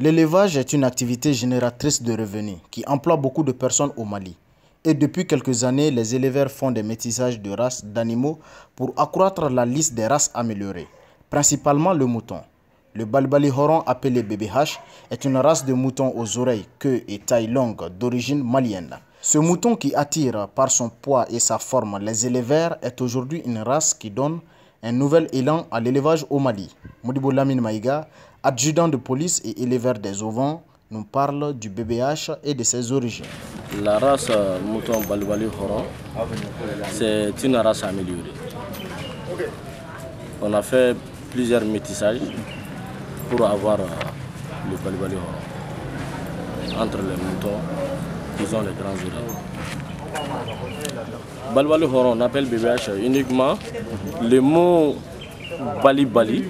L'élevage est une activité génératrice de revenus qui emploie beaucoup de personnes au Mali. Et depuis quelques années, les éleveurs font des métissages de races d'animaux pour accroître la liste des races améliorées, principalement le mouton. Le Balbali Horon appelé BBH est une race de mouton aux oreilles, queues et taille longue d'origine malienne. Ce mouton qui attire par son poids et sa forme les éleveurs est aujourd'hui une race qui donne un nouvel élan à l'élevage au Mali. Modibo Lamine Maïga, adjudant de police et éleveur des ovins, nous parle du BBH et de ses origines. La race euh, mouton Balibali Horon, c'est une race améliorée. On a fait plusieurs métissages pour avoir euh, le Balibali Horon entre les moutons qui ont les grands oreilles. Balibali Horon, on appelle BBH uniquement le mot Bali Bali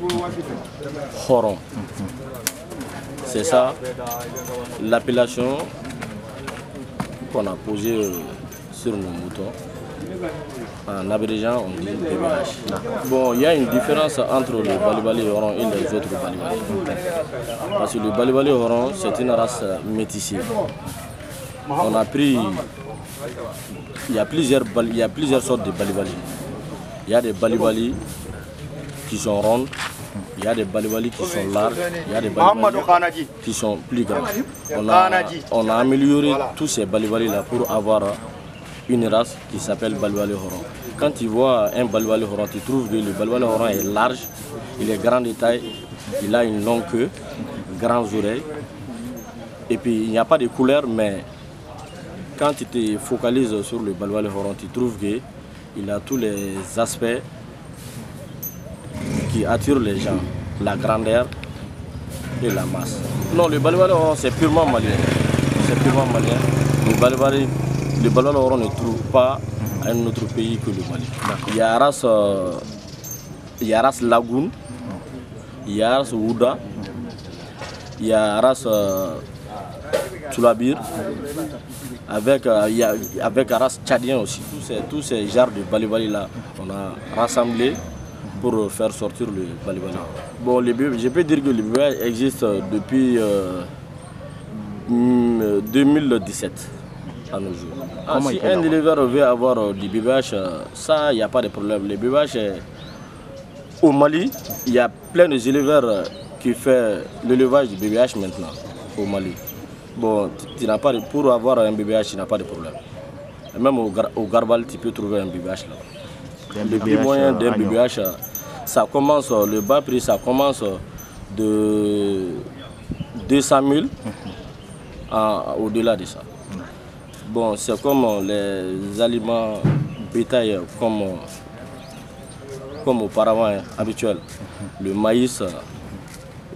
Horon. C'est ça l'appellation qu'on a posée euh, sur nos moutons. En abrégeant, on dit BBH. Bon, il y a une différence entre le Balibali Horon et les autres Balibali. Parce que le Balibali Horon, c'est une race métissée. On a pris. Il y a plusieurs, il y a plusieurs sortes de Balibali. Il y a des Balibali qui sont rondes, il y a des balibali qui sont larges, il y a des balibali qui sont plus grands. On a, on a amélioré tous ces balibali là pour avoir une race qui s'appelle balibali horon. Quand tu vois un balibali horon, tu trouves que le balibali horon est large, il est grand de taille, il a une longue queue, grandes oreilles. Et puis il n'y a pas de couleur, mais quand tu te focalises sur le balibali horon, tu trouves qu'il a tous les aspects qui attire les gens, la grandeur et la masse. Non, le balibali c'est purement malien. C'est purement malien. Le balibali, le balibali ne trouve pas un autre pays que le Mali. Il y a race, euh, il y a race Lagoon, il y a race Ouda, il y a race euh, Tulabir, avec, euh, il y a, avec race tchadien aussi. Tous ces, tous ces genres de balibali là, on a rassemblé pour faire sortir le balibali. Bon, le je peux dire que le existe depuis euh, 2017 à nos jours. Ah, si un éleveur veut avoir euh, du BBH, ça, il n'y a pas de problème. Le BBH, au Mali, il y a plein d'éleveurs qui font l'élevage du BBH maintenant, au Mali. Bon, tu n'as pas pour avoir un BBH, tu n'as pas de problème. Même au, au Garbal, tu peux trouver un BBH là. Le prix moyen d'un BBH, ça commence, le bas prix, ça commence de 200 000 au-delà de ça. Bon, c'est comme les aliments bétail comme, comme auparavant hein, habituel. Le maïs,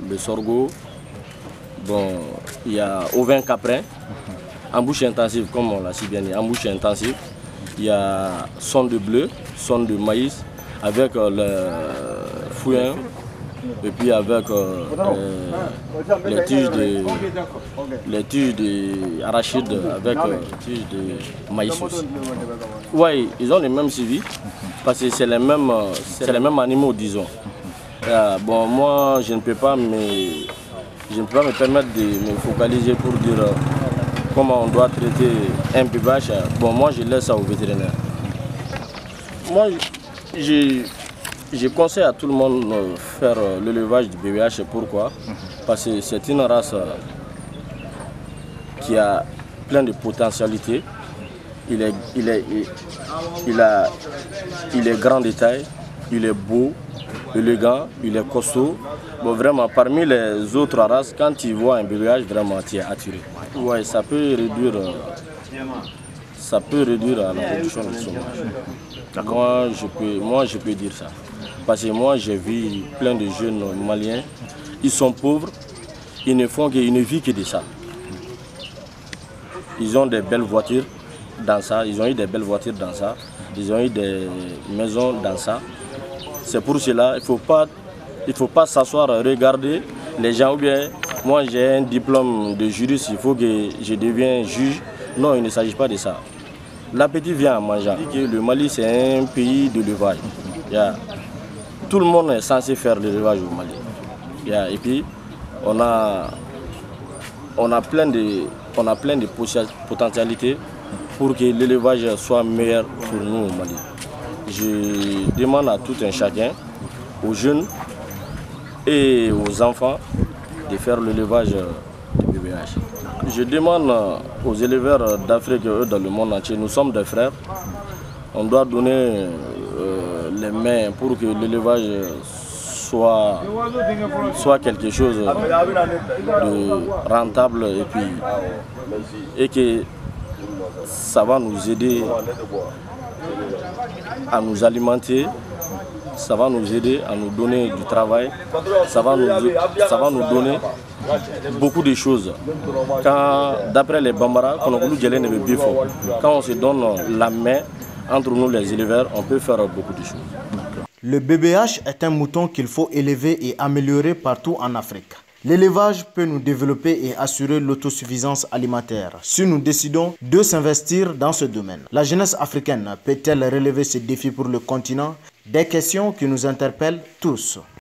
le sorgho, bon, il y a au vin caprin, en bouche intensive, comme on l'a si bien dit, en bouche intensive. Il y a son de bleu, son de maïs, avec euh, le fouin, et puis avec euh, les, les, tiges de les tiges avec euh, les tiges de maïs aussi. Oui, ils ont les mêmes suivis parce que c'est les mêmes c'est les mêmes animaux disons. bon moi je ne peux pas je ne peux pas me permettre de me focaliser pour dire comment on doit traiter un BBH. Bon, moi, je laisse ça au vétérinaire. Moi, je, je conseille à tout le monde de faire l'élevage du BBH. Pourquoi? Parce que c'est une race qui a plein de potentialités. Il est, il est, il a, il est grand de taille, il est beau, élégant, il est costaud. Bon, vraiment, parmi les autres races, quand tu vois un BBH, vraiment, tu es attiré. Ouais, ça peut réduire, ça peut réduire la production de saumage. Moi je, peux, moi, je peux dire ça. Parce que moi, j'ai vu plein de jeunes maliens, ils sont pauvres, ils ne font qu'ils ne vivent que de ça. Ils ont des belles voitures dans ça, ils ont eu des belles voitures dans ça, ils ont eu des maisons dans ça. C'est pour cela, il ne faut pas, il faut pas s'asseoir, regarder les gens ou bien moi j'ai un diplôme de juriste, il faut que je devienne juge. Non, il ne s'agit pas de ça. L'appétit vient en mangeant. Le Mali c'est un pays de l'élevage. Tout le monde est censé faire l'élevage au Mali. Et puis on a on a plein de, on a plein de potentialités pour que l'élevage soit meilleur pour nous au Mali. Je demande à tout un chacun, aux jeunes et aux enfants, de faire l'élevage de BBH. Je demande aux éleveurs d'Afrique et dans le monde entier, nous sommes des frères, on doit donner euh, les mains pour que l'élevage soit, soit quelque chose de rentable et, puis, et que ça va nous aider à nous alimenter, ça va nous aider à nous donner du travail, ça va nous, ça va nous donner beaucoup de choses. D'après les Bambara, quand on se donne la main entre nous les éleveurs, on peut faire beaucoup de choses. Le BBH est un mouton qu'il faut élever et améliorer partout en Afrique. L'élevage peut nous développer et assurer l'autosuffisance alimentaire si nous décidons de s'investir dans ce domaine. La jeunesse africaine peut-elle relever ces défis pour le continent? Des questions qui nous interpellent tous.